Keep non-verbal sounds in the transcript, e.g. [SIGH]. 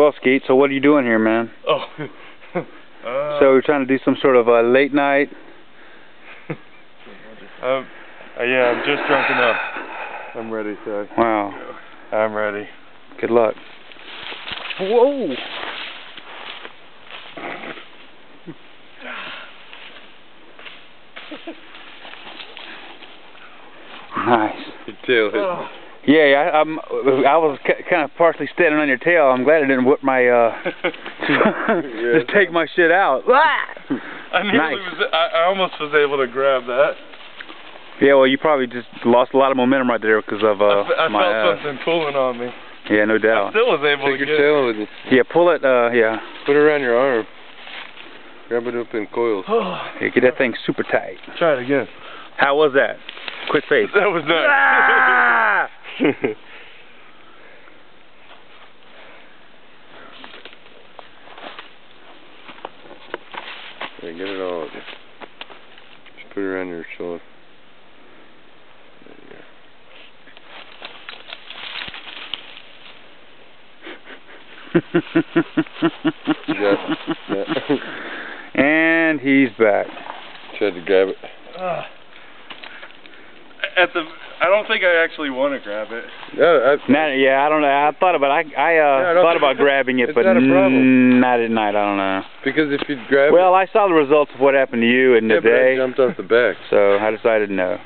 Well, Skeet, so what are you doing here, man? Oh. [LAUGHS] uh, So we're trying to do some sort of a late night? [LAUGHS] um, uh, yeah, I'm just drunk enough. I'm ready, so Wow. I'm ready. Good luck. Whoa! Nice. Your tail hit. Oh. Yeah, yeah, I, I'm. I was k- kind of partially standing on your tail. I'm glad I didn't whip my. uh [LAUGHS] [LAUGHS] Just take my shit out. [LAUGHS] I nearly Nice. was. I, I almost was able to grab that. Yeah, well, you probably just lost a lot of momentum right there because of uh, I, I my. felt uh, something pulling on me. yeah, no I doubt. still was able Take to your get. tail with you. Yeah, pull it. Uh, yeah. Put it around your arm. Grab it up in coils. [SIGHS] yeah, get that thing super tight. Try it again. How was that? Quick face. That was nice. Ah! Yeah, get it all. Just put it around your shoulder. There you go. Yeah, [LAUGHS] yeah. and he's back. Tried to grab it. Ah. At the, I don't think I actually want to grab it. No, I, Not, yeah, I don't know. I thought about I I uh Yeah, I thought about grabbing it, but not a problem. not at night. I don't know. because if you grab Well, I saw the results of what happened to you in it, the yeah, I day, jumped off the back. so I decided no.